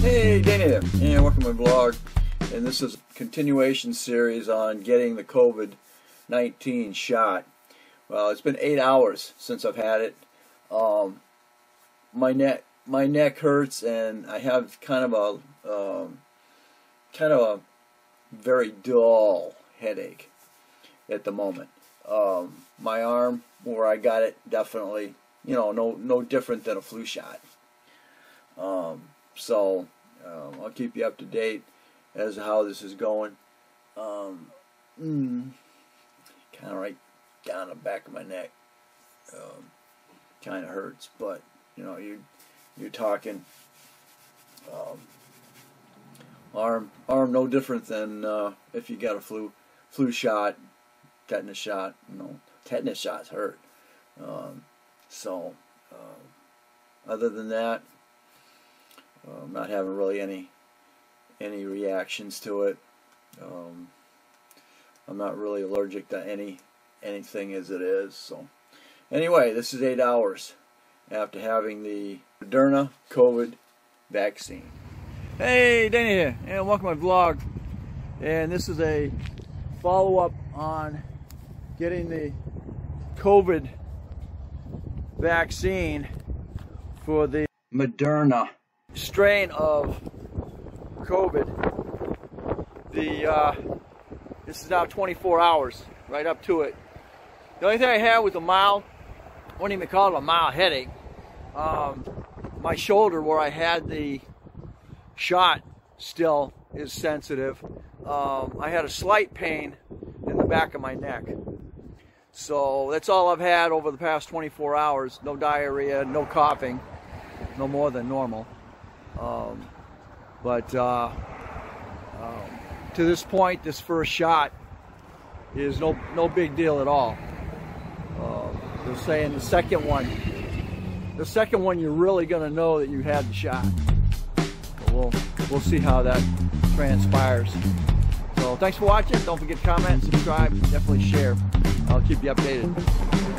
Hey, Danny here, and welcome to my blog. And this is a continuation series on getting the COVID-19 shot. Well, it's been eight hours since I've had it. Um, my neck, my neck hurts, and I have kind of a, um, kind of a very dull headache at the moment. Um, my arm, where I got it, definitely, you know, no, no different than a flu shot. Um, so um, I'll keep you up to date as to how this is going. Um, mm, kind of right down the back of my neck. Um, kind of hurts, but you know you you're talking um, arm arm no different than uh, if you got a flu flu shot, tetanus shot. You know, tetanus shots hurt. Um, so uh, other than that, uh, I'm not having really any any reactions to it. Um, I'm not really allergic to any anything as it is. So anyway, this is eight hours after having the Moderna COVID vaccine. Hey, Danny here, and welcome to my vlog. And this is a follow-up on getting the COVID vaccine for the Moderna strain of COVID. The uh, this is now 24 hours, right up to it. The only thing I had was a mild, I wouldn't even call it a mild headache. Um, my shoulder, where I had the shot, still is sensitive. Um, I had a slight pain in the back of my neck. So that's all I've had over the past 24 hours. No diarrhea, no coughing, no more than normal. Um, but uh, um, to this point, this first shot is no no big deal at all. Uh, they're saying the second one, the second one, you're really going to know that you had the shot. We'll we'll see how that transpires. So thanks for watching. Don't forget to comment, subscribe, definitely share. I'll keep you updated.